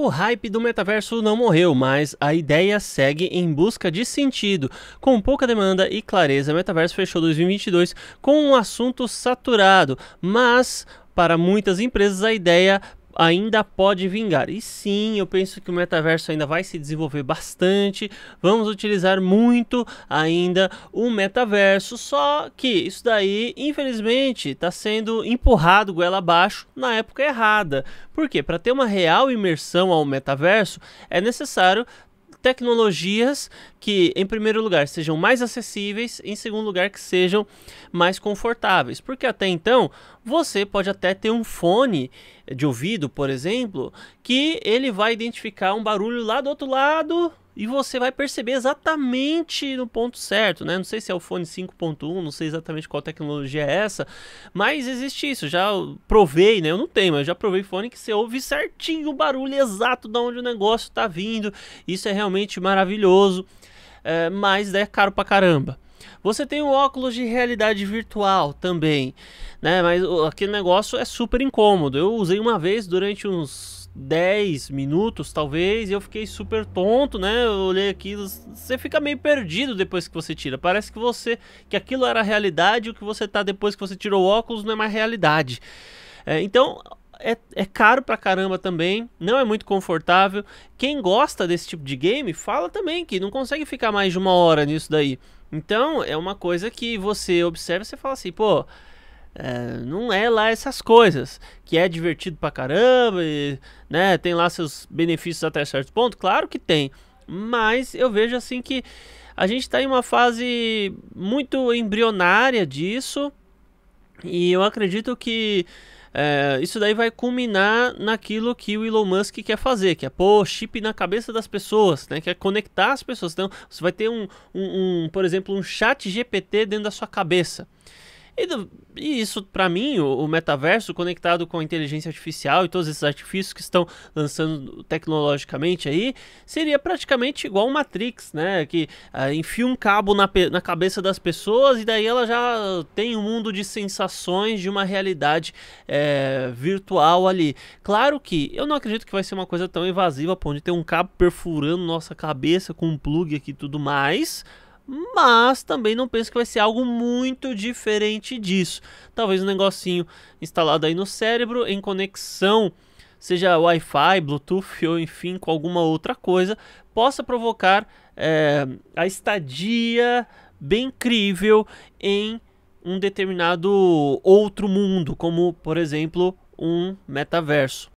O hype do metaverso não morreu, mas a ideia segue em busca de sentido. Com pouca demanda e clareza, o metaverso fechou 2022 com um assunto saturado, mas para muitas empresas a ideia ainda pode vingar. E sim, eu penso que o metaverso ainda vai se desenvolver bastante. Vamos utilizar muito ainda o metaverso. Só que isso daí, infelizmente, está sendo empurrado goela abaixo na época errada. Por quê? Para ter uma real imersão ao metaverso, é necessário tecnologias que, em primeiro lugar, sejam mais acessíveis, em segundo lugar, que sejam mais confortáveis. Porque até então, você pode até ter um fone de ouvido, por exemplo, que ele vai identificar um barulho lá do outro lado e você vai perceber exatamente no ponto certo, né? Não sei se é o fone 5.1, não sei exatamente qual tecnologia é essa, mas existe isso. Já provei, né? Eu não tenho, mas já provei fone que você ouve certinho o barulho exato de onde o negócio está vindo. Isso é realmente maravilhoso, é, mas é caro pra caramba. Você tem o óculos de realidade virtual também, né? Mas aquele negócio é super incômodo. Eu usei uma vez durante uns 10 minutos, talvez, e eu fiquei super tonto, né? Eu olhei aqui, você fica meio perdido depois que você tira. Parece que você que aquilo era realidade, o que você tá depois que você tirou o óculos não é mais realidade. É, então, é, é, caro pra caramba também, não é muito confortável. Quem gosta desse tipo de game, fala também que não consegue ficar mais de uma hora nisso daí. Então, é uma coisa que você observa e você fala assim, pô, é, não é lá essas coisas, que é divertido pra caramba, e, né, tem lá seus benefícios até certo ponto, claro que tem, mas eu vejo assim que a gente está em uma fase muito embrionária disso, e eu acredito que é, isso daí vai culminar naquilo que o Elon Musk quer fazer, que é pôr chip na cabeça das pessoas, né? Que é conectar as pessoas. Então, você vai ter um, um, um por exemplo, um chat GPT dentro da sua cabeça. E, e isso, para mim, o, o, metaverso conectado com a inteligência artificial e todos esses artifícios que estão lançando tecnologicamente aí, seria praticamente igual o Matrix, né? Que uh, enfia um cabo na, na cabeça das pessoas e daí ela já tem um mundo de sensações de uma realidade é, virtual ali. Claro que eu não acredito que vai ser uma coisa tão invasiva, pô, de ter um cabo perfurando nossa cabeça com um plug aqui e tudo mais mas também não penso que vai ser algo muito diferente disso. Talvez um negocinho instalado aí no cérebro em conexão, seja Wi-Fi, Bluetooth ou enfim com alguma outra coisa, possa provocar é, a estadia bem incrível em um determinado outro mundo, como por exemplo um metaverso.